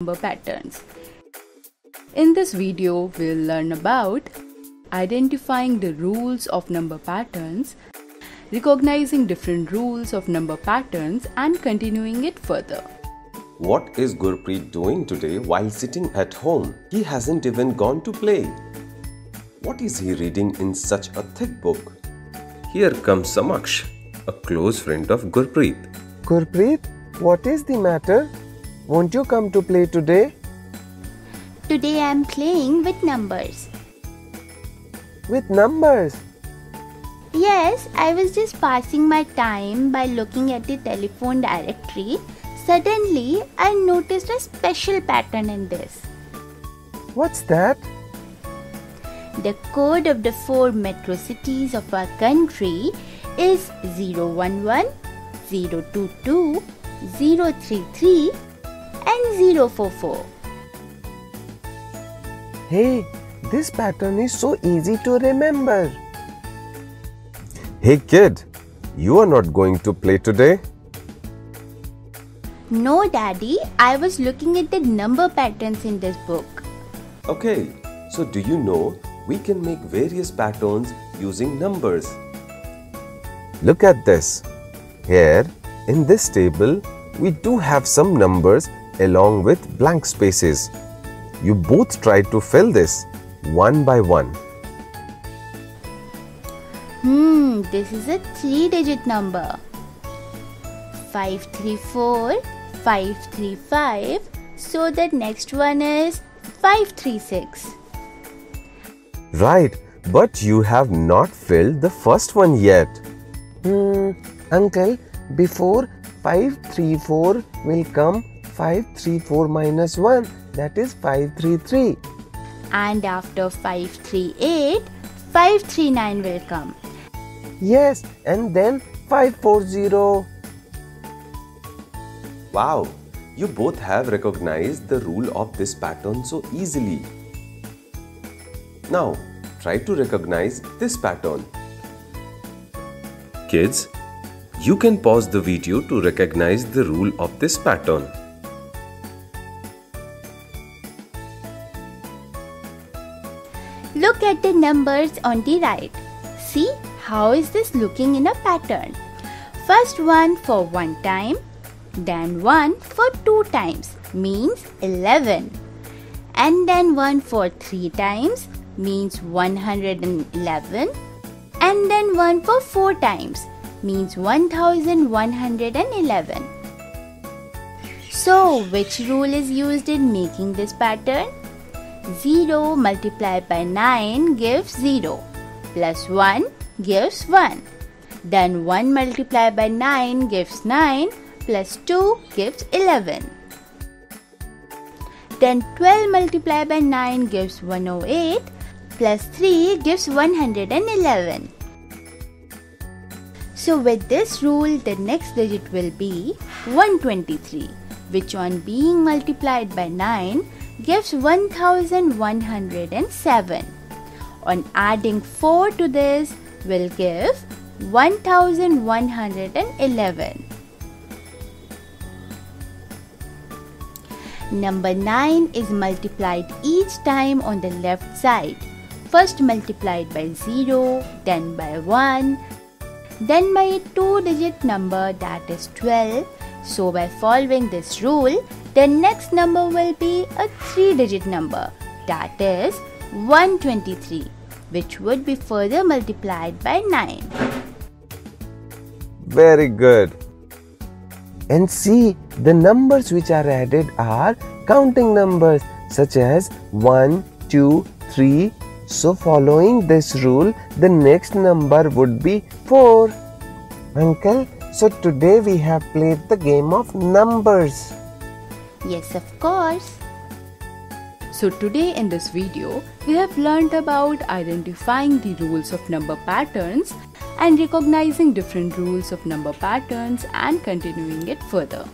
number patterns. In this video, we'll learn about identifying the rules of number patterns, recognizing different rules of number patterns and continuing it further. What is Gurpreet doing today while sitting at home? He hasn't even gone to play. What is he reading in such a thick book? Here comes Samaksh, a close friend of Gurpreet. Gurpreet, what is the matter? Won't you come to play today? Today I am playing with numbers. With numbers? Yes, I was just passing my time by looking at the telephone directory. Suddenly, I noticed a special pattern in this. What's that? The code of the four metro cities of our country is 011, 022, 033 and 044. Hey, this pattern is so easy to remember. Hey kid, you are not going to play today? No, Daddy, I was looking at the number patterns in this book. Okay, so do you know we can make various patterns using numbers? Look at this. Here, in this table, we do have some numbers along with blank spaces. You both try to fill this one by one. Hmm, this is a three digit number. 534, 535. So the next one is 536. Right, but you have not filled the first one yet. Hmm, uncle, before 534 will come 534 minus 1 that is 533. And after 538, 539 will come. Yes, and then 540. Wow, you both have recognized the rule of this pattern so easily. Now, try to recognize this pattern. Kids, you can pause the video to recognize the rule of this pattern. Look at the numbers on the right. See how is this looking in a pattern? First one for one time, then one for two times means 11. And then one for three times means 111. And then one for four times means 1111. So, which rule is used in making this pattern? 0 multiplied by 9 gives 0 plus 1 gives 1. Then 1 multiplied by 9 gives 9 plus 2 gives 11. Then 12 multiplied by 9 gives 108 plus 3 gives 111. So with this rule the next digit will be 123 which on being multiplied by 9 gives 1107. On adding 4 to this will give 1111. Number 9 is multiplied each time on the left side. First multiplied by 0, then by 1, then by a 2 digit number that is 12. So by following this rule, the next number will be a 3 digit number that is 123 which would be further multiplied by 9. Very good. And see, the numbers which are added are counting numbers such as 1, 2, 3. So following this rule, the next number would be 4. Uncle, so today we have played the game of numbers. Yes, of course. So today in this video, we have learned about identifying the rules of number patterns and recognizing different rules of number patterns and continuing it further.